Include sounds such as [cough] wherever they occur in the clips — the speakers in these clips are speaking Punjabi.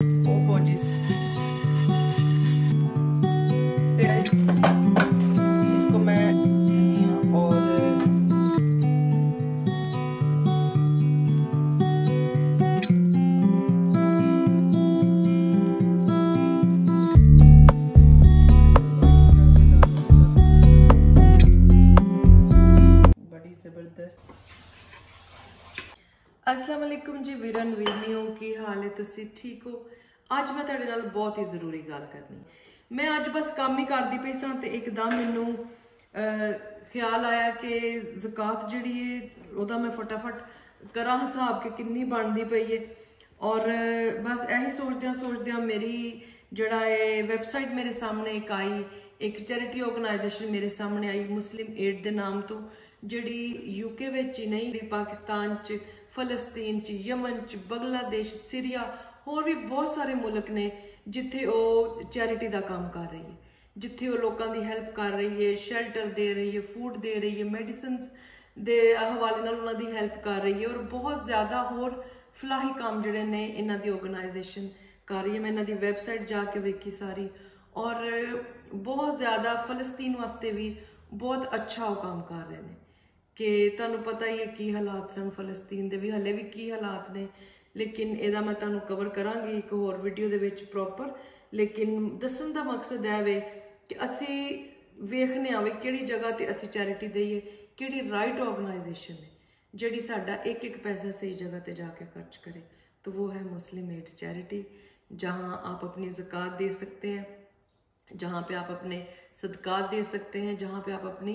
Oh. ਤੁਸੀਂ ਠੀਕ ਹੋ? ਅੱਜ ਮੈਂ ਤੁਹਾਡੇ ਨਾਲ ਬਹੁਤ ਹੀ ਜ਼ਰੂਰੀ ਗੱਲ ਕਰਨੀ। ਮੈਂ ਅੱਜ ਬਸ ਕੰਮ ਹੀ ਕਰਦੀ ਪਈ ਸਾਂ ਤੇ ਇੱਕਦਮ ਮੈਨੂੰ ਖਿਆਲ ਆਇਆ ਕਿ ਜ਼ਕਾਤ ਜਿਹੜੀ ਹੈ ਉਹਦਾ ਮੈਂ ਫਟਾਫਟ ਕਰਾਂ ਹਿਸਾਬ ਕਿ ਕਿੰਨੀ ਬਣਦੀ ਪਈ ਹੈ ਔਰ, ਬਸ ਇਹੀ ਸੋਚਦਿਆਂ ਸੋਚਦਿਆਂ ਮੇਰੀ ਜਿਹੜਾ ਹੈ ਵੈਬਸਾਈਟ ਮੇਰੇ ਸਾਹਮਣੇ ਇੱਕ ਆਈ, ਇੱਕ ਚੈਰਿਟੀ ਆਰਗੇਨਾਈਜੇਸ਼ਨ ਮੇਰੇ ਸਾਹਮਣੇ ਆਈ, ਮੁਸਲਿਮ ਏਡ ਦੇ ਨਾਮ ਤੋਂ, ਜਿਹੜੀ ਯੂਕੇ ਵਿੱਚ ਹੀ ਨਹੀਂ ਪਾਕਿਸਤਾਨ 'ਚ ਫਲਸਤੀਨ 'ਚ, ਯਮਨ 'ਚ, ਬੰਗਲਾਦੇਸ਼, ਸੀਰੀਆ, ਹੋਰ ਵੀ ਬਹੁਤ ਸਾਰੇ ਮੁਲਕ ਨੇ ਜਿੱਥੇ ਉਹ ਚੈਰਿਟੀ ਦਾ ਕੰਮ ਕਰ ਰਹੀ ਹੈ। ਜਿੱਥੇ ਉਹ ਲੋਕਾਂ ਦੀ ਹੈਲਪ ਕਰ ਰਹੀ ਹੈ ਸ਼ੈਲਟਰ ਦੇ ਰਹੀ ਹੈ ਫੂਡ ਦੇ ਰਹੀ ਹੈ ਮੈਡੀਸਿਨਸ ਦੇ ਹਵਾਲੇ ਨਾਲ ਉਹਨਾਂ ਦੀ ਹੈਲਪ ਕਰ ਰਹੀ ਹੈ ਔਰ ਬਹੁਤ ਜ਼ਿਆਦਾ ਹੋਰ ਫਲਾਹੀ ਕੰਮ ਜਿਹੜੇ ਨੇ ਇਹਨਾਂ ਦੀ ਆਰਗੇਨਾਈਜੇਸ਼ਨ ਕਰ ਰਹੀ ਹੈ। ਮੈਂ ਇਹਨਾਂ ਦੀ ਵੈਬਸਾਈਟ ਜਾ ਕੇ ਵੇਖੀ ਸਾਰੀ ਔਰ ਬਹੁਤ ਜ਼ਿਆਦਾ ਫਲਸਤੀਨ ਵਾਸਤੇ ਵੀ ਬਹੁਤ ਅੱਛਾ ਉਹ ਕੰਮ ਕਰ ਰਹੇ ਨੇ। ਕਿ ਤੁਹਾਨੂੰ ਪਤਾ ਹੀ ਹੈ ਕੀ ਹਾਲਾਤ ਸਨ ਫਲਸਤੀਨ ਦੇ ਵੀ ਹਲੇ ਵੀ ਕੀ ਹਾਲਾਤ ਨੇ ਲੇਕਿਨ ਇਹਦਾ ਮੈਂ ਤੁਹਾਨੂੰ ਕਵਰ ਕਰਾਂਗੀ ਇੱਕ ਹੋਰ ਵੀਡੀਓ ਦੇ ਵਿੱਚ ਪ੍ਰੋਪਰ ਲੇਕਿਨ ਦੱਸਣ ਦਾ ਮਕਸਦ ਹੈ ਵੇ ਕਿ ਅਸੀਂ ਵੇਖਨੇ ਆਵੇ ਕਿਹੜੀ ਜਗ੍ਹਾ ਤੇ ਅਸੀਂ ਚੈਰਿਟੀ ਦਈਏ ਕਿਹੜੀ ਰਾਈਟ ਆਰਗੇਨਾਈਜੇਸ਼ਨ ਹੈ ਜਿਹੜੀ ਸਾਡਾ ਇੱਕ ਇੱਕ ਪੈਸਾ ਸਹੀ ਜਗ੍ਹਾ ਤੇ ਜਾ ਕੇ ਖਰਚ करे तो वो है मुस्लिम एड चैरिटी जहां आप अपनी ज़कात दे सकते हैं जहाँ पे आप अपने सदकात दे सकते हैं जहाँ पे आप अपनी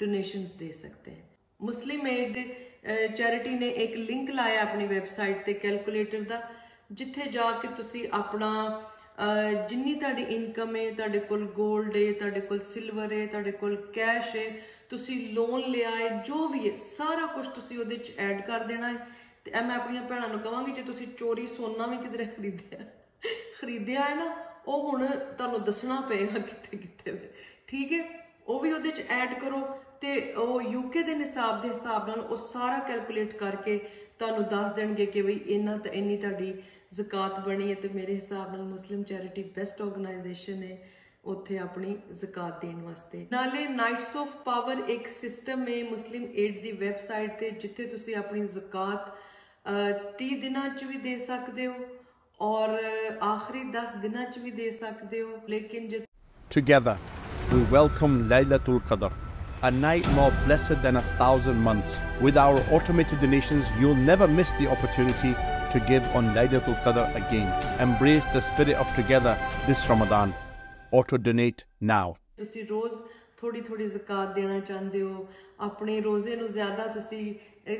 डोनेशंस दे सकते हैं ਮੁਸਲਿਮ ਏਡ ਚੈਰਿਟੀ ਨੇ ਇੱਕ ਲਿੰਕ ਲਾਇਆ ਆਪਣੀ ਵੈਬਸਾਈਟ ਤੇ ਕੈਲਕੂਲੇਟਰ ਦਾ, ਜਿੱਥੇ ਜਾ ਕੇ ਤੁਸੀਂ ਆਪਣਾ ਜਿੰਨੀ ਤੁਹਾਡੀ ਇਨਕਮ ਹੈ ਤੁਹਾਡੇ ਕੋਲ 골ਡ ਹੈ ਤੁਹਾਡੇ ਕੋਲ ਸਿਲਵਰ ਹੈ ਤੁਹਾਡੇ ਕੋਲ ਕੈਸ਼ ਹੈ ਤੁਸੀਂ ਲੋਨ ਲਿਆ ਹੈ ਜੋ ਵੀ ਹੈ ਸਾਰਾ ਕੁਝ ਤੁਸੀਂ ਉਹਦੇ ਚ ਐਡ ਕਰ ਦੇਣਾ ਹੈ ਤੇ ਇਹ ਮੈਂ ਆਪਣੀਆਂ ਭੈਣਾਂ ਨੂੰ ਕਹਾਂਗੀ ਜੇ ਤੁਸੀਂ ਚੋਰੀ ਸੋਨਾ ਵੀ ਕਿਧਰੇ ਖਰੀਦਿਆ ਖਰੀਦਿਆ ਹੈ ਨਾ, ਉਹ ਹੁਣ ਤੁਹਾਨੂੰ ਦੱਸਣਾ ਪਏਗਾ ਕਿੱਥੇ ਕਿੱਥੇ ਠੀਕ ਹੈ ਉਹ ਵੀ ਉਹਦੇ ਚ ਐਡ ਕਰੋ। ਤੇ ਉਹ ਯੂਕੇ ਦੇ ਨਿਸਾਬ ਦੇ ਹਿਸਾਬ ਨਾਲ ਉਹ ਸਾਰਾ ਕੈਲਕੂਲੇਟ ਕਰਕੇ ਤੁਹਾਨੂੰ ਦੱਸ ਦੇਣਗੇ ਕਿ ਬਈ ਇੰਨਾ ਤਾਂ ਇੰਨੀ ਤੁਹਾਡੀ ਜ਼ਕਾਤ ਬਣੀ ਹੈ ਤੇ ਮੇਰੇ ਹਿਸਾਬ ਨਾਲ ਮੁਸਲਿਮ ਚੈਰਿਟੀ ਬੈਸਟ ਆਰਗੇਨਾਈਜੇਸ਼ਨ ਹੈ ਉੱਥੇ ਆਪਣੀ ਜ਼ਕਾਤ ਦੇਣ ਵਾਸਤੇ। ਨਾਲੇ ਨਾਈਟਸ ਆਫ ਪਾਵਰ ਇੱਕ ਸਿਸਟਮ ਹੈ ਮੁਸਲਿਮ ਏਡ ਦੀ ਵੈਬਸਾਈਟ ਤੇ ਜਿੱਥੇ ਤੁਸੀਂ ਆਪਣੀ ਜ਼ਕਾਤ 30 ਦਿਨਾਂ ਚ ਵੀ ਦੇ ਸਕਦੇ ਹੋ ਔਰ ਆਖਰੀ 10 ਦਿਨਾਂ ਚ ਵੀ ਦੇ ਸਕਦੇ ਹੋ। ਲੇਕਿਨ ਜੇ Together, we welcome Laylatul Qadr, a night more blessed than a thousand months. With our automated donations, you'll never miss the opportunity to give on Laylatul Qadr again. Embrace the spirit of together this Ramadan. Auto donate now. ਤੁਸੀਂ ਰੋਜ਼ ਥੋੜੀ ਥੋੜੀ ਜ਼ਕਾਤ ਦੇਣਾ ਚਾਹੁੰਦੇ ਹੋ ਆਪਣੇ ਰੋਜ਼ੇ ਨੂੰ ਜ਼ਿਆਦਾ ਤੁਸੀਂ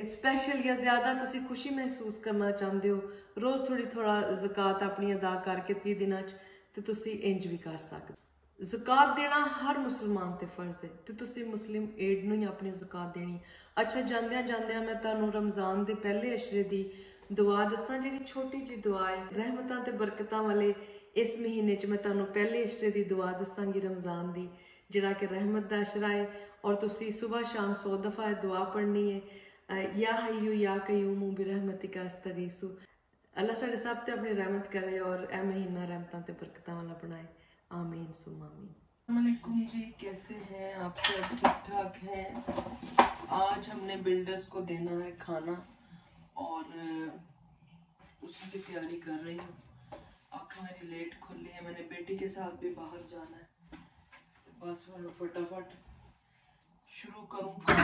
ਸਪੈਸ਼ਲ ਜਾਂ ਜ਼ਿਆਦਾ ਤੁਸੀਂ ਖੁਸ਼ੀ ਮਹਿਸੂਸ ਕਰਨਾ ਚਾਹੁੰਦੇ ਹੋ ਰੋਜ਼ ਥੋੜੀ ਥੋੜਾ ਜ਼ਕਾਤ ਆਪਣੀ ਅਦਾ ਕਰਕੇ 30 ਦਿਨਾਂ 'ਚ ਤੇ ਤੁਸੀਂ ਇੰਜ ਵੀ ਕਰ ਸਕਦੇ ਜ਼ਕਾਤ ਦੇਣਾ ਹਰ ਮੁਸਲਮਾਨ ਤੇ ਫਰਜ਼ ਹੈ ਤੇ ਤੁਸੀਂ ਮੁਸਲਿਮ ਏਡ ਨੂੰ ਹੀ ਆਪਣੀ ਜ਼ਕਾਤ ਦੇਣੀ ਅੱਛਾ, ਜਾਂਦਿਆਂ ਜਾਂਦਿਆਂ ਮੈਂ ਤੁਹਾਨੂੰ ਰਮਜ਼ਾਨ ਦੇ ਪਹਿਲੇ ਅਸ਼ਰੇ ਦੀ ਦੁਆ ਦੱਸਾਂ, ਜਿਹੜੀ ਛੋਟੀ ਜੀ ਦੁਆ ਹੈ। ਰਹਿਮਤਾਂ ਤੇ ਬਰਕਤਾਂ ਵਾਲੇ ਇਸ ਮਹੀਨੇ 'ਚ ਮੈਂ ਤੁਹਾਨੂੰ ਪਹਿਲੇ ਅਸ਼ਰੇ ਦੀ ਦੁਆ ਦੱਸਾਂਗੀ ਰਮਜ਼ਾਨ ਦੀ, ਜਿਹੜਾ ਕਿ ਰਹਿਮਤ ਦਾ ਅਸ਼ਰਾ ਹੈ ਔਰ ਤੁਸੀਂ ਸਵੇਰ ਸ਼ਾਮ 100 ਦਫਾ ਇਹ ਦੁਆ ਪੜ੍ਹਨੀ ਹੈ। ਅਹ, ਯਾ ਹਯੂ ਯਾ ਕਯੂਮ ਬਿਰਹਿਮਤਿਕਾ ਅਸਤਗੀਸੂ। ਅੱਲਾ ਸਾਡੇ ਸਭ ਤੇ ਆਪਣੀ ਰਹਿਮਤ ਕਰੇ ਔਰ ਇਹ ਮਹੀਨਾ ਰਹਿਮਤਾਂ ਤੇ ਬਰਕਤਾਂ ਵਾਲਾ ਬਣਾਏ। आमीन सुमामीन जी, कैसे हैं आप सब? ठीक ठाक हैं? आज हमने बिल्डर्स को देना है खाना और उसी की तैयारी कर रही हूँ। आँखें मेरी लेट खुली है, मैंने बेटी के साथ भी बाहर जाना है। बस फटाफट ਸ਼ੁਰੂ ਕਰੂੰ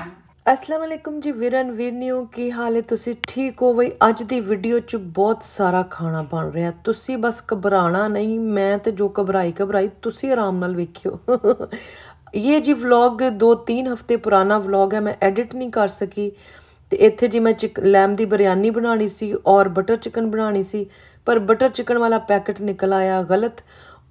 ਅਸਲਾਮ ਅਲੈਕਮ ਜੀ ਵਿਰਨ ਵੀਰਨਿਓ ਕੀ ਹਾਲ ਹੈ? ਤੁਸੀਂ ਠੀਕ ਹੋ ਬਈ ਅੱਜ ਦੀ ਵੀਡੀਓ 'ਚ ਬਹੁਤ ਸਾਰਾ ਖਾਣਾ ਬਣ ਰਿਹਾ। ਤੁਸੀਂ ਬਸ ਘਬਰਾਣਾ ਨਹੀਂ, ਮੈਂ ਤੇ ਜੋ ਘਬਰਾਈ ਘਬਰਾਈ, ਤੁਸੀਂ ਆਰਾਮ ਨਾਲ ਵੇਖਿਓ। ਇਹ ਜੀ ਵਲੌਗ 2-3 ਹਫ਼ਤੇ ਪੁਰਾਣਾ ਵਲੌਗ ਹੈ, ਮੈਂ ਐਡਿਟ ਨਹੀਂ ਕਰ ਸਕੀ। ਤੇ ਇੱਥੇ ਜੀ ਮੈਂ ਚਿਕ, ਲੈਮ ਦੀ ਬਿਰਿਆਨੀ ਬਣਾਣੀ ਸੀ ਔਰ ਬਟਰ ਚਿਕਨ ਬਣਾਣੀ ਸੀ। ਪਰ ਬਟਰ ਚਿਕਨ ਵਾਲਾ ਪੈਕਟ ਨਿਕਲ ਆਇਆ ਗਲਤ।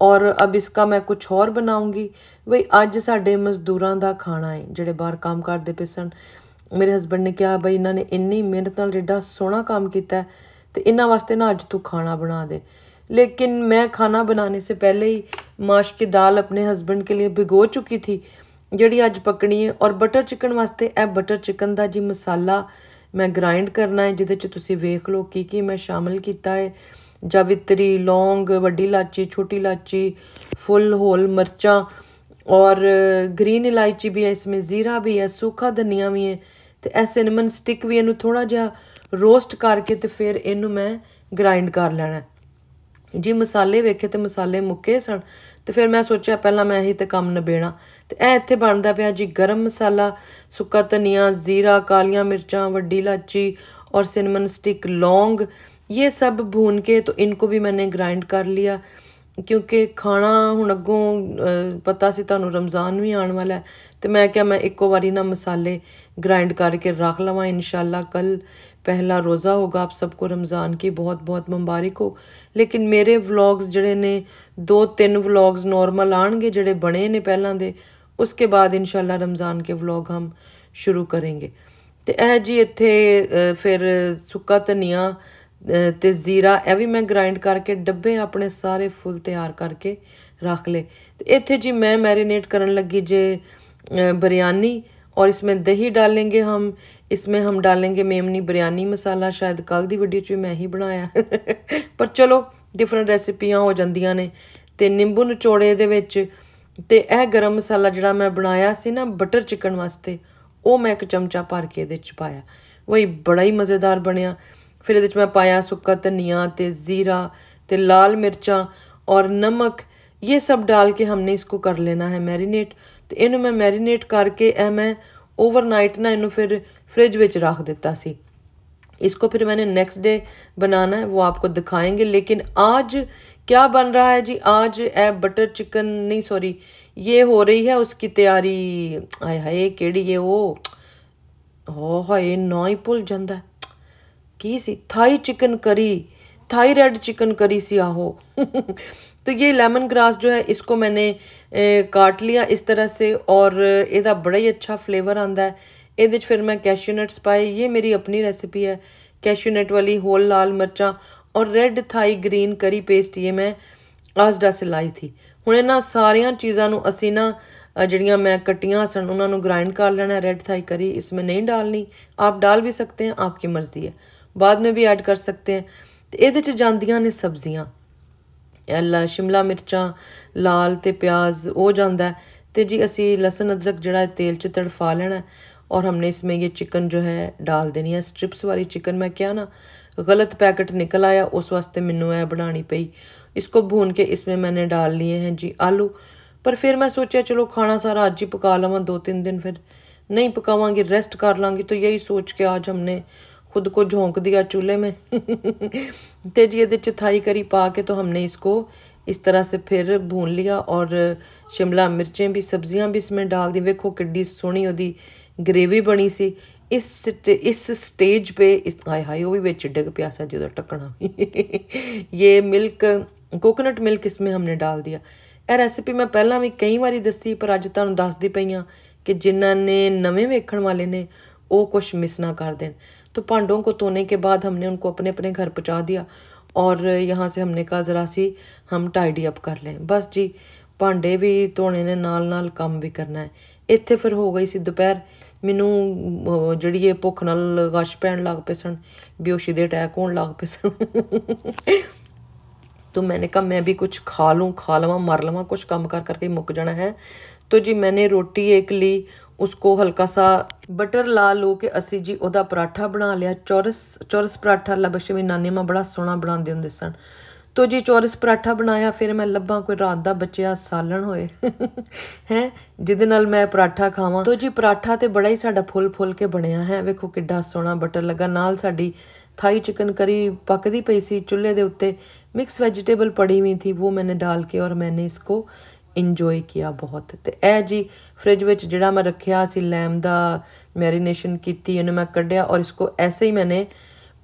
ਔਰ ਅਬ ਇਸਕਾ ਮੈਂ ਕੁਝ ਹੋਰ ਬਣਾਉਂਗੀ ਬਈ ਅੱਜ ਸਾਡੇ ਮਜ਼ਦੂਰਾਂ ਦਾ ਖਾਣਾ ਹੈ ਜਿਹੜੇ ਬਾਹਰ ਕੰਮ ਕਰਦੇ ਪਏ ਸਨ ਮੇਰੇ ਹਸਬੰਡ ਨੇ ਕਿਹਾ ਬਈ ਇਹਨਾਂ ਨੇ ਇੰਨੀ ਮਿਹਨਤ ਨਾਲ ਜਿਹੜਾ ਸੋਹਣਾ ਕੰਮ ਕੀਤਾ ਹੈ ਤੇ ਇਹਨਾਂ ਵਾਸਤੇ ਨਾ ਅੱਜ ਤੂੰ ਖਾਣਾ ਬਣਾ ਦੇ लेकिन मैं खाना बनाने से पहले ही माश की दाल अपने हस्बैंड के लिए भिगो चुकी थी ਜਿਹੜੀ ਅੱਜ ਪੱਕਣੀ ਹੈ ਔਰ ਬਟਰ ਚਿਕਨ ਵਾਸਤੇ ਇਹ ਬਟਰ ਚਿਕਨ ਦਾ ਜੀ ਮਸਾਲਾ ਮੈਂ ਗ੍ਰਾਈਂਡ ਕਰਨਾ ਹੈ ਜਿਹਦੇ ਚ ਤੁਸੀਂ ਵੇਖ ਲਓ ਕੀ ਕੀ ਮੈਂ ਸ਼ਾਮਿਲ ਕੀਤਾ ਹੈ ਜਾਵਿਤਰੀ ਲੌਂਗ ਵੱਡੀ ਇਲਾਚੀ ਛੋਟੀ ਇਲਾਚੀ फुल होल मिर्चा और ग्रीन इलायची भी है इसमें ज़ीरा भी है सूखा धनिया भी है ਤੇ ਇਹ ਸਿਨਮਨ ਸਟਿਕ ਵੀ ਇਹਨੂੰ ਥੋੜਾ ਜਿਹਾ ਰੋਸਟ ਕਰਕੇ ਤੇ ਫਿਰ ਇਹਨੂੰ ਮੈਂ ਗ੍ਰਾਈਂਡ ਕਰ ਲੈਣਾ ਜੀ ਮਸਾਲੇ ਵੇਖੇ ਤੇ ਮਸਾਲੇ ਮੁੱਕੇ ਸਨ ਤੇ ਫਿਰ ਮੈਂ ਸੋਚਿਆ ਪਹਿਲਾਂ ਮੈਂ ਇਹੀ ਤੇ ਕੰਮ ਨਿਬੇਣਾ ਤੇ ਇਹ ਇੱਥੇ ਬਣਦਾ ਪਿਆ ਜੀ ਗਰਮ ਮਸਾਲਾ ਸੁੱਕਾ ਧਨੀਆ ਜ਼ੀਰਾ ਕਾਲੀਆਂ ਮਿਰਚਾਂ ਵੱਡੀ ਇਲਾਚੀ और सिनेमन स्टिक लौंग ਇਹ ਸਭ ਭੂਨ ਕੇ तो ਇਨਕੋ ਵੀ ਮੈਨੇ ग्राइंड ਕਰ ਲਿਆ ਕਿਉਂਕਿ ਖਾਣਾ ਹੁਣ ਅੱਗੋਂ ਪਤਾ ਸੀ ਤੁਹਾਨੂੰ ਰਮਜ਼ਾਨ ਵੀ ਆਉਣ ਵਾਲਾ ਤੇ ਮੈਂ ਕਿਹਾ ਮੈਂ ਇੱਕੋ ਵਾਰੀ ਨਾ ਮਸਾਲੇ ਗ੍ਰਾਈਂਡ ਕਰਕੇ ਰੱਖ ਲਵਾਂ ਇਨਸ਼ਾਅੱਲਾ ਕੱਲ ਪਹਿਲਾ ਰੋਜ਼ਾ ਹੋਗਾ ਆਪ ਸਭ ਕੋ ਰਮਜ਼ਾਨ ਕੀ ਬਹੁਤ ਬਹੁਤ ਮੁਬਾਰਕ ਹੋ ਲੇਕਿਨ ਮੇਰੇ ਵਲੌਗਸ ਜਿਹੜੇ ਨੇ ਦੋ ਤਿੰਨ ਵਲੌਗਸ ਨਾਰਮਲ ਆਣਗੇ ਜਿਹੜੇ ਬਣੇ ਨੇ ਪਹਿਲਾਂ ਦੇ ਉਸਕੇ ਬਾਅਦ ਇਨਸ਼ਾਅੱਲਾ ਰਮਜ਼ਾਨ ਕੇ ਵਲੌਗ ਹਮ ਸ਼ੁਰੂ ਕਰਾਂਗੇ ਤੇ ਇਹ ਜੀ ਇੱਥੇ ਫਿਰ ਸੁੱਕਾ ਧਨੀਆ ਤੇ ਜ਼ੀਰਾ ਇਹ ਵੀ ਮੈਂ ਗ੍ਰਾਈਂਡ ਕਰਕੇ ਡੱਬੇ ਆਪਣੇ ਸਾਰੇ ਫੁੱਲ ਤਿਆਰ ਕਰਕੇ ਰੱਖ ਲੇ ਤੇ ਇੱਥੇ ਜੀ ਮੈਂ ਮੈਰੀਨੇਟ ਕਰਨ ਲੱਗੀ ਜੇ बिरयानी और इसमें दही डालेंगे हम इसमें हम डालेंगे मेमनी बिरयानी मसाला शायद कल ਦੀ ਵੀਡੀਓ 'ਚ ਮੈਂ ਹੀ ਬਣਾਇਆ [laughs] ਪਰ ਚਲੋ ਡਿਫਰੈਂਟ ਰੈਸਿਪੀਆਂ ਹੋ ਜਾਂਦੀਆਂ ਨੇ ਤੇ ਨਿੰਬੂ ਨਿਚੋੜੇ ਦੇ ਵਿੱਚ ਤੇ ਇਹ ਗਰਮ ਮਸਾਲਾ ਜਿਹੜਾ ਮੈਂ ਬਣਾਇਆ ਸੀ ਨਾ ਬਟਰ ਚਿਕਨ ਵਾਸਤੇ ਉਹ ਮੈਂ ਇੱਕ ਚਮਚਾ ਭਰ ਕੇ ਇਹਦੇ ਚ ਪਾਇਆ ਵਹੀ ਬੜਾ ਹੀ ਮਜ਼ੇਦਾਰ ਬਣਿਆ ਫਿਰ ਇਹਦੇ ਚ ਮੈਂ ਪਾਇਆ ਸੁੱਕਾ ਧਨੀਆ ਤੇ ਜ਼ੀਰਾ ਤੇ ਲਾਲ ਮਿਰਚਾਂ ਔਰ ਨਮਕ ਇਹ ਸਭ डाल के हमने इसको कर लेना है मैरिनेट ਤੇ ਇਹਨੂੰ ਮੈਂ ਮੈਰੀਨੇਟ ਕਰਕੇ ਇਹ ਮੈਂ ओवरनाइट ना ਇਹਨੂੰ ਫਿਰ फ्रिज ਵਿੱਚ ਰੱਖ ਦਿੱਤਾ ਸੀ इसको फिर मैंने नेक्स्ट डे बनाना है वो आपको दिखाएंगे लेकिन आज क्या बन रहा है जी आज ए बटर चिकन नहीं सॉरी ये हो रही है उसकी तैयारी हाय हाय केड़ी ये वो हो हाय ना ही भुल जाता ਕੀ ਸੀ? Thai chicken curry Thai red chicken curry सी आहो तो ये लेमन ग्रास जो है इसको ਮੈਨੇ ਕਾਟ ਲਿਆ ਇਸ ਤਰ੍ਹਾਂ ਸੇ ਔਰ ਇਹਦਾ ਬੜਾ ਹੀ ਅੱਛਾ ਫਲੇਵਰ ਆਂਦਾ ਹੈ। ਇਹਦੇ ਵਿੱਚ ਫਿਰ ਮੈਂ ਕੈਸ਼ੂ ਪਾਏ। ਇਹ ਮੇਰੀ ਆਪਣੀ ਰੈਸਪੀ ਹੈ। ਕੈਸ਼ੂਨਟ ਵਾਲੀ ਹੋਲ ਲਾਲ ਮਿਰਚਾਂ ਔਰ red Thai green curry paste ਇਹ ਮੈਂ ਆਸਡਾ ਸੇ ਲਾਈ ਥੀ। ਹੁਣ ਇਹਨਾਂ ਸਾਰੀਆਂ ਚੀਜ਼ਾਂ ਨੂੰ ਅਸੀਂ ਨਾ ਜਿਹੜੀਆਂ ਮੈਂ ਕੱਟੀਆਂ ਸਨ, ਉਹਨਾਂ ਨੂੰ ਗ੍ਰਾਈਂਡ ਕਰ ਲੈਣਾ ਰੈੱਡ ਥਾਈ ਕਰੀ ਇਸ ਵਿੱਚ ਨਹੀਂ ਡਾਲਨੀ ਆਪ ਡਾਲ ਵੀ ਸਕਤੇ ਹੈ ਆਪਕੀ ਮਰਜ਼ੀ ਹੈ। बाद में भी ऐड कर सकते हैं ਤੇ ਇਹਦੇ ਚ ਜਾਂਦੀਆਂ ਨੇ ਸਬਜ਼ੀਆਂ ਐਲਾ ਸ਼ਿਮਲਾ ਮਿਰਚਾਂ ਲਾਲ ਤੇ ਪਿਆਜ਼ ਉਹ ਜਾਂਦਾ ਤੇ ਜੀ ਅਸੀਂ ਲਸਣ ਅਦਰਕ ਜਿਹੜਾ ਤੇਲ ਚ ਤੜਫਾ ਲੈਣਾ और हमने इसमें ये चिकन जो है डाल देनी है स्ट्रिप्स वाली चिकन मैं क्या ना गलत पैकेट निकल आया उस वास्ते मैनू है बनानी पई इसको भून के इसमें मैंने डाल लिए हैं जी आलू पर फिर मैं सोचा चलो खाना सारा आज ही पका लवा दो तीन दिन फिर नहीं पकावांगी रेस्ट कर लांगी तो यही सोच के आज हमने खुद को झोंक दिया चूल्हे में ते जी ये थाई करी पा के तो हमने इसको इस तरह से फिर भून लिया और शिमला मिर्चें भी सब्जियां भी इसमें डाल दी वेखो किड्डी सोहनी ओदी ਗ੍ਰੇਵੀ ਬਣੀ ਸੀ ਇਸ ਇਸ ਸਟੇਜ पे इस हाय हाय वो भी ਵਿੱਚ ਡਿੱਗ ਪਿਆ ਸੀ ਜਦੋਂ ਟੱਕਣਾ [laughs] ये मिल्क ਕੋਕੋਨਟ ਮਿਲਕ इसमें हमने डाल दिया ਇਹ ਰੈਸਿਪੀ ਮੈਂ ਪਹਿਲਾਂ ਵੀ ਕਈ ਵਾਰੀ ਦੱਸੀ ਪਰ ਅੱਜ ਤੁਹਾਨੂੰ ਦੱਸਦੀ ਪਈਆਂ ਕਿ ਜਿਨ੍ਹਾਂ ਨੇ ਨਵੇਂ ਵੇਖਣ ਵਾਲੇ ਨੇ वो कुछ मिस ना कर दें तो भांडों को धोने के बाद हमने उनको अपने अपने घर पहुँचा दिया और यहाँ से हमने कहा ज़रा सी हम टाइडी अप कर लें बस जी भांडे भी धोने ने नाल नाल काम भी करना है ਇੱਥੇ ਫਿਰ ਹੋ ਗਈ ਸੀ ਦੁਪਹਿਰ ਮੈਨੂੰ ਜਿਹੜੀ ਇਹ ਭੁੱਖ ਨਾਲ ਗਸ਼ ਪੈਣ ਲੱਗ ਪਏ ਸਨ ਬੇਹੋਸ਼ੀ ਦੇ ਅਟੈਕ ਹੋਣ ਲੱਗ ਪਏ ਸਨ तो मैंने कहा मैं भी कुछ खा लूँ खा लवा मर लवा कुछ काम कर करके मुक जाना है तो जी मैंने रोटी एक ली उसको हल्का सा बटर ला लो के असी जी ਉਹਦਾ ਪਰਾਠਾ ਬਣਾ ਲਿਆ ਚੌਰਸ ਚੌਰਸ ਪਰਾਠਾ ਲਬਸ਼ ਵੀ ਨਾਨੀ ਮਾਂ ਬੜਾ ਸੋਹਣਾ ਬਣਾਉਂਦੇ ਹੁੰਦੇ ਸਨ ਤੋ ਜੀ ਚੌਰਸ ਪਰਾਠਾ ਬਣਾਇਆ ਫਿਰ ਮੈਂ ਲੱਭਾਂ ਕੋਈ ਰਾਤ ਦਾ ਬੱਚਿਆ ਸਾਲਣ ਹੋਏ ਹੈ ਜਿਹਦੇ ਨਾਲ ਮੈਂ ਪਰਾਠਾ ਖਾਵਾਂ ਤੋ ਜੀ ਪਰਾਠਾ ਤੇ ਬੜਾ ਹੀ ਸਾਡਾ ਫੁੱਲ ਫੁੱਲ ਕੇ ਬਣਿਆ ਹੈ ਵੇਖੋ ਕਿੱਡਾ ਸੋਹਣਾ ਬਟਰ ਲੱਗਾ ਨਾਲ ਸਾਡੀ ਥਾਈ ਚਿਕਨ ਕਰੀ ਪੱਕਦੀ ਪਈ ਸੀ ਚੁੱਲ੍ਹੇ ਦੇ ਉੱਤੇ ਮਿਕਸ ਵੈਜੀਟੇਬਲ ਪੜੀ हुई थी वो मैंने डाल के और मैंने इसको ਇੰਜੋਏ ਕੀਤਾ ਬਹੁਤ ਤੇ ਇਹ ਜੀ ਫ੍ਰਿਜ ਵਿੱਚ ਜਿਹੜਾ ਮੈਂ ਰੱਖਿਆ ਸੀ ਲੈਮ ਦਾ ਮੈਰੀਨੇਸ਼ਨ ਕੀਤੀ ਇਹਨੂੰ मैं ਕੱਢਿਆ और इसको ऐसे ही मैंने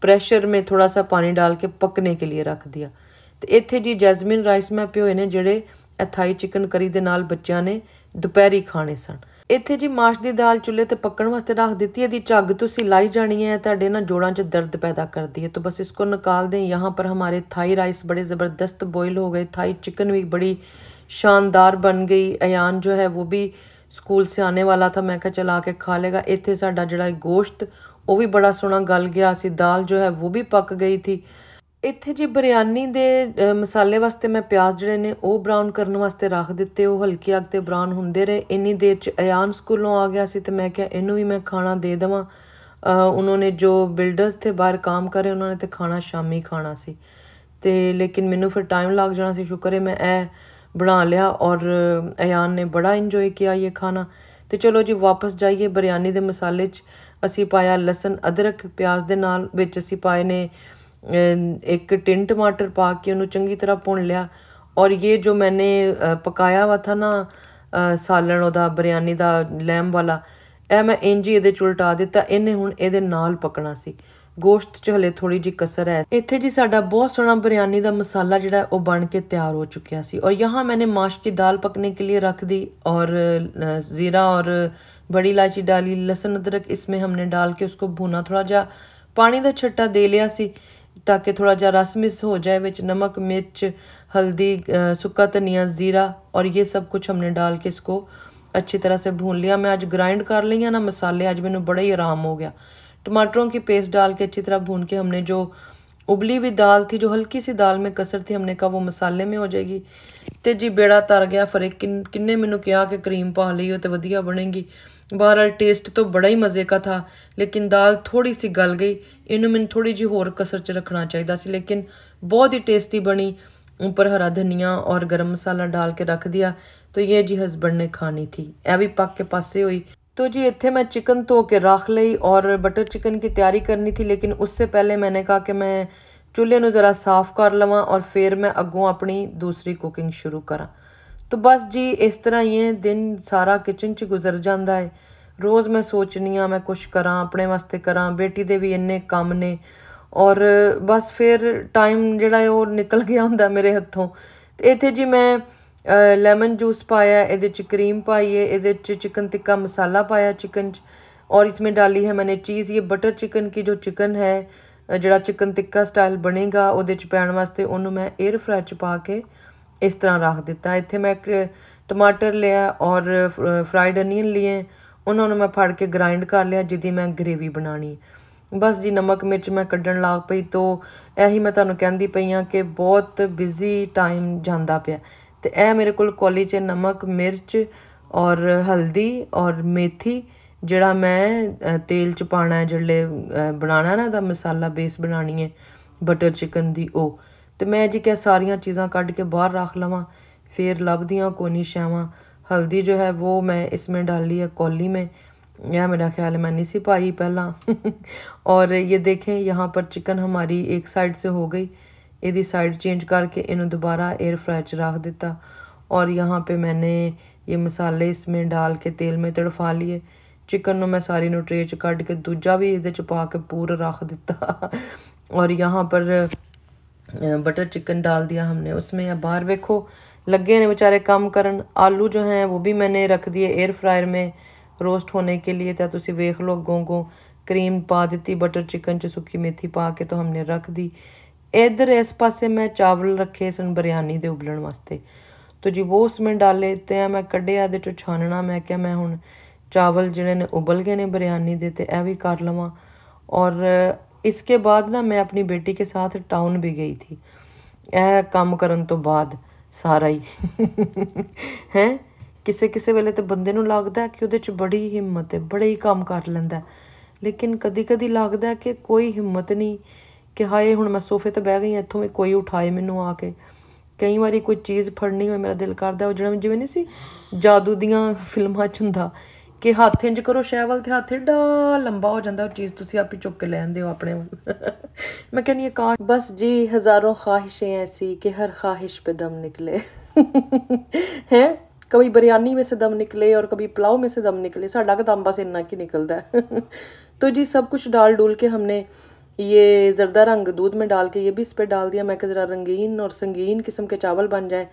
प्रेशर में थोड़ा सा पानी डाल के पकने के लिए रख दिया ਤੇ ਇੱਥੇ ਜੀ ਜੈਸਮਿਨ ਰਾਈਸ ਮੈਂ ਪਿਓਏ ਨੇ ਜਿਹੜੇ ਅਥਾਈ ਚਿਕਨ ਕਰੀ ਦੇ ਨਾਲ ਬੱਚਿਆਂ ਨੇ ਦੁਪਹਿਰੀ ਖਾਣੇ ਸਨ ਇੱਥੇ ਜੀ ਮਾਸ਼ ਦੀ ਦਾਲ ਚੁੱਲ੍ਹੇ ਤੇ ਪੱਕਣ ਵਾਸਤੇ ਰੱਖ ਦਿੱਤੀ ਇਹਦੀ ਝੱਗ ਤੁਸੀਂ ਲਾਈ ਜਾਣੀ ਹੈ ਤੁਹਾਡੇ ਨਾ ਜੋੜਾਂ 'ਚ ਦਰਦ ਪੈਦਾ ਕਰਦੀ ਹੈ ਤਾਂ ਬਸ ਇਸਕੋ ਨਿਕਾਲ ਦੇं यहाँ पर हमारे थाई राइस बड़े ज़बरदस्त बॉईल हो गए थाई चिकन भी बड़ी ਸ਼ਾਨਦਾਰ ਬਣ ਗਈ ਅਯਾਨ ਜੋ ਹੈ ਉਹ ਵੀ ਸਕੂਲ ਸੇ ਆਨੇ ਵਾਲਾ ਥਾ ਮੈਂ ਕਿਹਾ ਚਲਾ ਕੇ ਖਾ ਲੇਗਾ ਇੱਥੇ ਸਾਡਾ ਜਿਹੜਾ ਗੋਸ਼ਤ ਉਹ ਵੀ ਬੜਾ ਸੋਹਣਾ ਗਲ ਗਿਆ ਸੀ ਦਾਲ ਜੋ ਹੈ ਉਹ ਵੀ ਪੱਕ ਗਈ ਥੀ ਇੱਥੇ ਜੀ ਬਿਰਿਆਨੀ ਦੇ ਮਸਾਲੇ ਵਾਸਤੇ ਮੈਂ ਪਿਆਜ਼ ਜਿਹੜੇ ਨੇ ਉਹ ਬ੍ਰਾਊਨ ਕਰਨ ਵਾਸਤੇ ਰੱਖ ਦਿੱਤੇ ਉਹ ਹਲਕੀ ਅੱਗ ਤੇ ਬ੍ਰਾਊਨ ਹੁੰਦੇ ਰਹੇ ਇੰਨੀ ਦੇਰ ਚ ਅਯਾਨ ਸਕੂਲੋਂ ਆ ਗਿਆ ਸੀ ਤੇ ਮੈਂ ਕਿਹਾ ਇਹਨੂੰ ਵੀ ਮੈਂ ਖਾਣਾ ਦੇ ਦਵਾਂ ਉਹਨਾਂ ਨੇ ਜੋ ਬਿਲਡਰਸ ਤੇ ਬਾਹਰ ਕੰਮ ਕਰੇ ਉਹਨਾਂ ਨੇ ਤੇ ਖਾਣਾ ਸ਼ਾਮੀ ਖਾਣਾ ਸੀ ਤੇ ਲੇਕਿਨ ਮੈਨੂੰ ਫਿਰ ਟਾਈਮ ਲੱਗ ਜਾਣਾ ਸੀ ਸ਼ੁਕਰ ਹੈ ਮੈਂ ਇਹ ਬਣਾ ਲਿਆ ਔਰ ਅਯਾਨ ਨੇ ਬੜਾ ਇੰਜੋਏ ਕੀਤਾ ਇਹ ਖਾਣਾ। ਤੇ ਚਲੋ ਜੀ, ਵਾਪਸ ਜਾਈਏ ਬਿਰਿਆਨੀ ਦੇ ਮਸਾਲੇ 'ਚ। ਅਸੀਂ ਪਾਇਆ ਲਸਣ, ਅਦਰਕ, ਪਿਆਜ਼ ਦੇ ਨਾਲ ਵਿੱਚ ਅਸੀਂ ਪਾਏ ਨੇ ਇੱਕ ਟਿੰਨ ਟਮਾਟਰ ਪਾ ਕੇ ਉਹਨੂੰ ਚੰਗੀ ਤਰ੍ਹਾਂ ਭੁੰਨ ਲਿਆ। ਔਰ ਇਹ ਜੋ ਮੈਨੇ ਪਕਾਇਆ ਵਾ ਥਾ ਨਾ ਸਾਲਣ ਉਹਦਾ, ਬਿਰਿਆਨੀ ਦਾ ਲੈਮ ਵਾਲਾ, ਇਹ ਮੈਂ ਇੰਜ ਹੀ ਇਹਦੇ ਚ ਉਲਟਾ ਦਿੱਤਾ। ਇਹਨੇ ਹੁਣ ਇਹਦੇ ਨਾਲ ਪਕਣਾ ਸੀ। गोश्त च हले थोड़ी जी कसर है। इतने जी ਸਾਡਾ बहुत सोहना बिरयानी का मसाला जोड़ा वो बन के तैयार हो चुका सी। और यहाँ मैंने माश की दाल पकने के लिए रख दी और ज़ीरा और बड़ी इलायची डाली, लहसुन अदरक इसमें हमने डाल के उसको भूना थोड़ा जा, पानी का छट्टा दे लिया ताकि थोड़ा जा रस मिस हो जाए विच नमक, मिर्च, हल्दी सुक्का धनिया, ज़ीरा और ये सब कुछ हमने डाल के इसको अच्छी तरह से भून लिया। मैं आज ग्राइंड कर लिया ना मसाले, आज मैंने बड़ा ही आराम हो गया। टमाटरों की पेस्ट डाल के अच्छी तरह भून के हमने जो उबली हुई दाल थी जो हल्की सी दाल में कसर थी हमने कहा वो मसाले में हो जाएगी ਤੇ ਜੀ ਬੇੜਾ ਤਰ ਗਿਆ ਫਰੇ ਕਿੰਨ- ਕਿੰਨੇ ਮੈਨੂੰ ਕਿਹਾ ਕਿ ਕਰੀਮ ਪਾ ਲਈਓ ਤੇ ਵਧੀਆ ਬਣੇਗੀ ਬਹਰਹਾਲ ਟੇਸਟ तो बड़ा ही मज़े का था लेकिन दाल थोड़ी सी गल गई ਇਹਨੂੰ ਮੈਨੂੰ ਥੋੜੀ ਜਿਹੀ ਹੋਰ ਕਸਰ ਚ ਰੱਖਣਾ ਚਾਹੀਦਾ ਸੀ ਲੇਕਿਨ बहुत ही टेस्टी बनी ऊपर हरा धनिया और गरम मसाला डाल के रख दिया तो ये जी हस्बैंड ने खानी थी ਇਹ ਵੀ ਪੱਕ ਕੇ ਪਾਸੇ ਹੋਈ तो जी ਇੱਥੇ मैं चिकन ਧੋ के रख ਲਈ और बटर चिकन की तैयारी करनी थी लेकिन उससे पहले मैंने कहा कि मैं ਚੁੱਲ੍ਹੇ ਨੂੰ ਜ਼ਰਾ ਸਾਫ਼ ਕਰ ਲਵਾਂ ਔਰ ਫਿਰ ਮੈਂ ਅੱਗੋਂ ਆਪਣੀ ਦੂਸਰੀ ਕੁਕਿੰਗ ਸ਼ੁਰੂ ਕਰਾਂ तो बस जी इस तरह ही है दिन सारा किचन 'ਚ ਗੁਜ਼ਰ ਜਾਂਦਾ ਹੈ ਰੋਜ਼ ਮੈਂ ਸੋਚਨੀ ਆ ਮੈਂ ਕੁਛ ਕਰਾਂ ਆਪਣੇ ਵਾਸਤੇ ਕਰਾਂ ਬੇਟੀ ਦੇ ਵੀ ਇੰਨੇ ਕੰਮ ਨੇ ਔਰ ਬਸ ਫਿਰ ਟਾਈਮ ਜਿਹੜਾ ਹੈ ਉਹ ਨਿਕਲ ਗਿਆ ਹੁੰਦਾ ਮੇਰੇ ਹੱਥੋਂ ਤੇ ਇੱਥੇ ਜੀ ਮੈਂ ਲੈਮਨ ਜੂਸ ਪਾਇਆ, ਇਹਦੇ ਚ ਕਰੀਮ ਪਾਈਏ ਇਹਦੇ ਚ ਚਿਕਨ चिकन ਮਸਾਲਾ ਪਾਇਆ ਚਿਕਨ 'ਚ ਔਰ इसमें ਡਾਲੀ ਹੈ ਮੈਨੇ ਚੀਜ਼ ਇਹ ਬਟਰ ਚਿਕਨ की ਜੋ ਚਿਕਨ ਹੈ ਜਿਹੜਾ ਚਿਕਨ ਟਿੱਕਾ ਸਟਾਈਲ ਬਣੇਗਾ, ਉਹਦੇ ਚ ਪੈਣ ਵਾਸਤੇ ਉਹਨੂੰ ਮੈਂ 에ਅਰ ਫਰਾਇਰ ਚ ਪਾ ਕੇ ਇਸ ਤਰ੍ਹਾਂ ਰੱਖ ਦਿੱਤਾ। ਇੱਥੇ ਮੈਂ ਟਮਾਟਰ ਲਿਆ ਔਰ ਫਰਾਈਡ ਅਨੀਅਨ ਲਿਏ, ਉਹਨਾਂ ਨੂੰ ਮੈਂ ਫੜ ਕੇ ਗ੍ਰਾਈਂਡ ਕਰ ਲਿਆ ਜਿੱਦੀ ਮੈਂ ਗ੍ਰੇਵੀ ਬਣਾਣੀ ਬਸ ਜੀ, ਨਮਕ ਮਿਰਚ ਮੈਂ ਕੱਢਣ ਲੱਗ ਪਈ, ਤੋਂ ਇਹੀ ਮੈਂ ਤੁਹਾਨੂੰ ਕਹਿੰਦੀ ਪਈ ਆ ਕਿ ਬਹੁਤ ਬਿਜ਼ੀ ਟਾਈਮ ਜਾਂਦਾ ਪਿਆ। ਤੇ ਇਹ ਮੇਰੇ ਕੋਲ ਕੋਲੀ 'ਚ ਨਮਕ ਮਿਰਚ ਔਰ ਹਲਦੀ ਔਰ ਮੇਥੀ ਜਿਹੜਾ ਮੈਂ ਅ, ਤੇਲ 'ਚ ਪਾਣਾ ਹੈ ਜਿਹੜੇ ਅ, ਬਣਾਉਣਾ ਨਾ ਦਾ ਮਸਾਲਾ ਬੇਸ ਬਣਾਣੀ ਹੈ ਬਟਰ ਚਿਕਨ ਦੀ ਉਹ ਤੇ ਮੈਂ ਜੀ ਕਿ ਸਾਰੀਆਂ ਚੀਜ਼ਾਂ ਕੱਢ ਕੇ ਬਾਹਰ ਰੱਖ ਲਵਾਂ फिर लबदियाँ कोनी शावा हल्दी जो है वो मैं इसमें डाल ली है कौली में यह मेरा ख्याल है मैं नहीं सी पाई पहला और ये देखें यहाँ पर चिकन हमारी एक साइड से हो गई ਇਹਦੀ ਸਾਈਡ ਚੇਂਜ ਕਰਕੇ ਇਹਨੂੰ दोबारा एयर फ्राई च रख दिता और यहाँ पे मैंने ये मसाले इसमें डाल के तेल में तड़फा लिए चिकन ਨੂੰ ਮੈਂ ਸਾਰੀ ਨੂੰ ਟਰੇ ਚ ਕੱਢ ਕੇ ਦੂਜਾ ਵੀ ਇਹਦੇ ਚ ਪਾ ਕੇ ਪੂਰਾ ਰੱਖ ਦਿੱਤਾ और यहाँ पर बटर चिकन डाल दिया हमने उसमें अब बाहर देखो लगे ने बेचारे काम करन आलू जो हैं वो भी मैंने रख दिए एयर फ्रायर में रोस्ट होने के लिए ਤਾਂ ਤੁਸੀਂ ਵੇਖ ਲਓ ਅੱਗੋਂ ਅੱਗੋਂ ਕਰੀਮ ਪਾ ਦਿੱਤੀ ਬਟਰ ਚਿਕਨ ਚ ਸੁੱਕੀ ਮੇਥੀ ਪਾ ਕੇ ਤਾਂ हमने रख दी इधर ਇਸ ਪਾਸੇ ਮੈਂ ਚਾਵਲ ਰੱਖੇ ਸਨ बिरयानी ਦੇ ਉਬਲਣ ਵਾਸਤੇ। ਤੋ ਜੀ ਉਹ ਉਸ ਮੈਂ ਡਾਲੇ ਤੇ ਆ ਮੈਂ ਕੱਢਿਆ ਦੇ ਚੋਂ ਛਾਨਣਾ, ਮੈਂ ਕਿਹਾ ਮੈਂ ਹੁਣ ਚਾਵਲ ਜਿਹੜੇ ਨੇ ਉਬਲ ਗਏ ਨੇ ਬਿਰयानी ਦੇ ਤੇ ਇਹ ਵੀ ਕਰ ਲਵਾਂ। ਔਰ ਇਸ ਕੇ ਬਾਅਦ ਨਾ ਮੈਂ ਆਪਣੀ ਬੇਟੀ ਕੇ ਸਾਥ ਟਾਊਨ ਵੀ ਗਈ थी ਇਹ ਕੰਮ ਕਰਨ ਤੋਂ ਬਾਅਦ ਸਾਰਾ ਹੀ। ਹੈ? ਕਿਸੇ ਕਿਸੇ ਵੇਲੇ ਤੇ ਬੰਦੇ ਨੂੰ ਲੱਗਦਾ ਕਿ ਉਹਦੇ 'ਚ ਬੜੀ ਹਿੰਮਤ ਹੈ, ਬੜੇ ਹੀ ਕੰਮ ਕਰ ਲੈਂਦਾ ਲੇਕਿਨ ਕਦੀ-ਕਦੀ ਲੱਗਦਾ ਕਿ ਕੋਈ ਹਿੰਮਤ ਨਹੀਂ ਕਿ ਹਾਏ, ਹੁਣ ਮੈਂ ਸੋਫੇ ਤੇ ਬਹਿ ਗਈ ਇੱਥੋਂ ਵੀ ਕੋਈ ਉਠਾਏ ਮੈਨੂੰ ਆ ਕੇ। ਕਈ ਵਾਰੀ ਕੋਈ ਚੀਜ਼ ਫੜਨੀ ਹੋਵੇ ਮੇਰਾ ਦਿਲ ਕਰਦਾ, ਉਹ ਜਿਹੜਾ ਜਿਵੇਂ ਨਹੀਂ ਸੀ, ਜਾਦੂ ਦੀਆਂ ਫਿਲਮਾਂ 'ਚ ਹੁੰਦਾ, ਕਿ ਹੱਥ ਇੰਜ ਕਰੋ ਸ਼ੈਵਲ ਤੇ ਹੱਥ ਏਡਾ ਲੰਬਾ ਹੋ ਜਾਂਦਾ, ਉਹ ਚੀਜ਼ ਤੁਸੀਂ ਆਪੇ ਚੁੱਕ ਕੇ ਲੈਂਦੇ ਹੋ ਆਪਣੇ। ਮੈਂ ਕਹਿੰਨੀ ਕਾਸ਼ ਬਸ ਜੀ, ਹਜ਼ਾਰੋਂ ਖਾਹਿਸ਼ੇ ਐਸੀ ਕਿ ਹਰ ਖਾਹਿਸ਼ ਪੇ ਦਮ ਨਿਕਲੇ। ਹੈ? ਕਬੀ बिरयानी में से ਨਿਕਲੇ ਔਰ ਕਬੀ कभी पुलाव में ਨਿਕਲੇ, ਸਾਡਾ निकले साढ़ा का दम बस इन्ना कि निकलता है तो जी सब कुछ डाल डूल ये ज़रदा रंग दूध में डाल के, ये भी इस पर डाल दिया। मैं कि ज़रा रंगीन और संगीन किस्म के चावल बन जाएँ।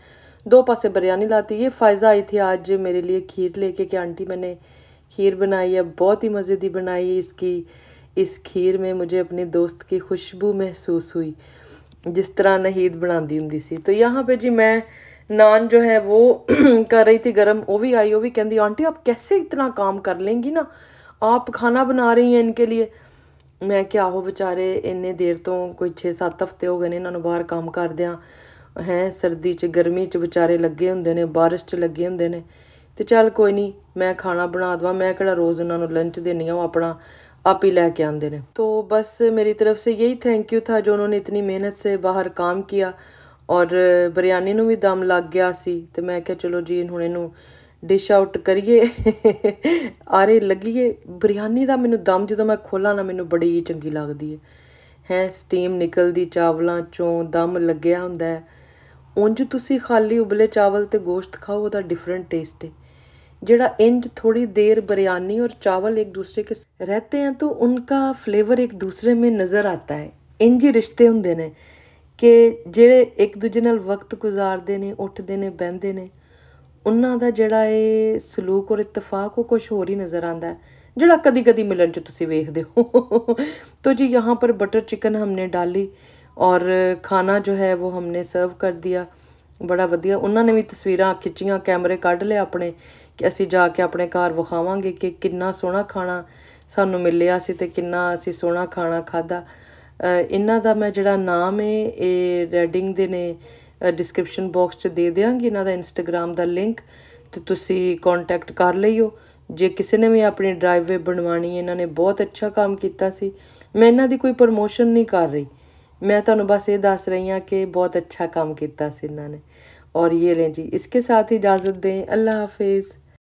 दो पासे बिरयानी लाती। ये फ़ायज़ा आई थी आज मेरे लिए खीर लेके कि आंटी मैंने खीर बनाई। है बहुत ही मज़े दी बनाई इसकी। इस खीर में मुझे अपने दोस्त की खुशबू महसूस हुई। जिस तरह नहीद बना दी होंगी सी। तो यहाँ पे जी मैं नान जो है वो [clears throat] कर रही थी गर्म। वो भी आई, वो भी कहती आंटी, आप कैसे इतना काम कर लेंगी ना? आप खाना बना रही हैं इनके लिए। ਮੈਂ ਕਿਹਾ ਆਹੋ ਵਿਚਾਰੇ ਇੰਨੇ ਦੇਰ ਤੋਂ ਕੋਈ 6-7 ਹਫ਼ਤੇ ਹੋ ਗਏ ਨੇ ਇਹਨਾਂ ਨੂੰ ਬਾਹਰ ਕੰਮ ਕਰਦਿਆਂ ਹੈ ਸਰਦੀ 'ਚ ਗਰਮੀ 'ਚ ਵਿਚਾਰੇ ਲੱਗੇ ਹੁੰਦੇ ਨੇ ਬਾਰਿਸ਼ 'ਚ ਲੱਗੇ ਹੁੰਦੇ ਨੇ ਤੇ ਚੱਲ ਕੋਈ ਨਹੀਂ ਮੈਂ ਖਾਣਾ ਬਣਾ ਦਵਾਂ ਮੈਂ ਕਿਹੜਾ ਰੋਜ਼ ਉਹਨਾਂ ਨੂੰ ਲੰਚ ਦੇਣੀ ਆ ਉਹ ਆਪਣਾ आप ही लेके आते हैं तो बस मेरी तरफ से यही थैंक यू था जो उन्होंने इतनी मेहनत से बाहर काम किया ਔਰ ਬਿਰਿਆਨੀ ਨੂੰ ਵੀ ਦਮ ਲੱਗ ਗਿਆ ਸੀ ਤੇ ਮੈਂ ਕਿਹਾ ਚਲੋ ਜੀ ਹੁਣ ਇਹਨੂੰ ਡਿਸ਼ ਆਊਟ ਕਰੀਏ ਆਰੇ ਲੱਗੀਏ ਬਿਰਿਆਨੀ ਦਾ ਮੈਨੂੰ ਦਮ ਜਦੋਂ ਮੈਂ ਖੋਲਾਂ ਨਾ ਮੈਨੂੰ ਬੜੀ ਚੰਗੀ ਲੱਗਦੀ ਹੈ ਹੈ ਸਟੀਮ ਨਿਕਲਦੀ ਚਾਵਲਾਂ ਚੋਂ ਦਮ ਲੱਗਿਆ ਹੁੰਦਾ ਹੈ ਉਂਝ ਤੁਸੀਂ ਖਾਲੀ ਉਬਲੇ ਚਾਵਲ ਤੇ ਗੋਸ਼ਤ ਖਾਓ ਉਹਦਾ ਡਿਫਰੈਂਟ ਟੇਸਟ ਹੈ जड़ा इंज थोड़ी देर बिरयानी और चावल एक दूसरे के रहते हैं तो उनका फ्लेवर एक दूसरे में नज़र आता है ਇੰਜ ਹੀ ਰਿਸ਼ਤੇ ਹੁੰਦੇ ਨੇ ਕਿ ਜਿਹੜੇ ਇੱਕ ਦੂਜੇ ਨਾਲ ਵਕਤ ਗੁਜ਼ਾਰਦੇ ਨੇ ਉੱਠਦੇ ਨੇ ਬਹਿੰਦੇ ਨੇ ਉਹਨਾਂ ਦਾ ਜਿਹੜਾ ਇਹ ਸਲੂਕ ਔਰ ਇਤਫਾਕ ਉਹ ਕੁਝ ਹੋਰ ਹੀ ਨਜ਼ਰ ਆਉਂਦਾ ਹੈ, ਜਿਹੜਾ ਕਦੀ ਕਦੀ ਮਿਲਣ ਚ ਤੁਸੀਂ ਵੇਖਦੇ ਹੋ। ਤੋ ਜੀ, ਯਹਾਂ ਪਰ ਬਟਰ ਚਿਕਨ ਹਮਨੇ ਡਾਲੀ ਔਰ ਖਾਣਾ ਜੋ ਹੈ ਉਹ ਹਮਨੇ ਸਰਵ ਕਰ ਦਿਆ। ਬੜਾ ਵਧੀਆ। ਉਹਨਾਂ ਨੇ ਵੀ ਤਸਵੀਰਾਂ ਖਿੱਚੀਆਂ, ਕੈਮਰੇ ਕੱਢ ਲਏ ਆਪਣੇ ਕਿ ਅਸੀਂ ਜਾ ਕੇ ਆਪਣੇ ਘਰ ਵਿਖਾਵਾਂਗੇ ਕਿ ਕਿੰਨਾ ਸੋਹਣਾ ਖਾਣਾ ਸਾਨੂੰ ਮਿਲਿਆ ਸੀ ਤੇ ਕਿੰਨਾ ਅਸੀਂ ਸੋਹਣਾ ਖਾਣਾ ਖਾਦਾ ਇਹਨਾਂ ਦਾ ਮੈਂ ਜਿਹੜਾ ਨਾਮ ਹੈ, ਇਹ ਰੈਡਿੰਗ ਦੇ ਨੇ ਡਿਸਕ੍ਰਿਪਸ਼ਨ ਬਾਕਸ 'ਚ ਦੇ ਦਿਆਂਗੇ ਇਹਨਾਂ ਦਾ ਇੰਸਟਾਗ੍ਰam ਦਾ ਲਿੰਕ ਤੇ ਤੁਸੀਂ ਕੰਟੈਕਟ ਕਰ ਲਈਓ। ਜੇ ਕਿਸੇ ਨੇ ਵੀ ਆਪਣੀ ਡਰਾਈਵਵੇ ਬਣਵਾਣੀ ਇਹਨਾਂ ਨੇ ਬਹੁਤ ਅੱਛਾ ਕੰਮ ਕੀਤਾ ਸੀ। ਮੈਂ ਇਹਨਾਂ ਦੀ ਕੋਈ ਪ੍ਰੋਮੋਸ਼ਨ ਨਹੀਂ ਕਰ ਰਹੀ। ਮੈਂ ਤੁਹਾਨੂੰ ਬਸ ਇਹ ਦੱਸ ਰਹੀ ਹਾਂ ਕਿ ਬਹੁਤ ਅੱਛਾ ਕੰਮ ਕੀਤਾ ਸੀ ਇਹਨਾਂ ਨੇ। ਔਰ ਇਹ ਲੈ ਜੀ, ਇਸਕੇ ਸਾਥ ਹੀ ਇਜਾਜ਼ਤ ਦੇ ਅੱਲਾ ਹਾਫਿਜ਼।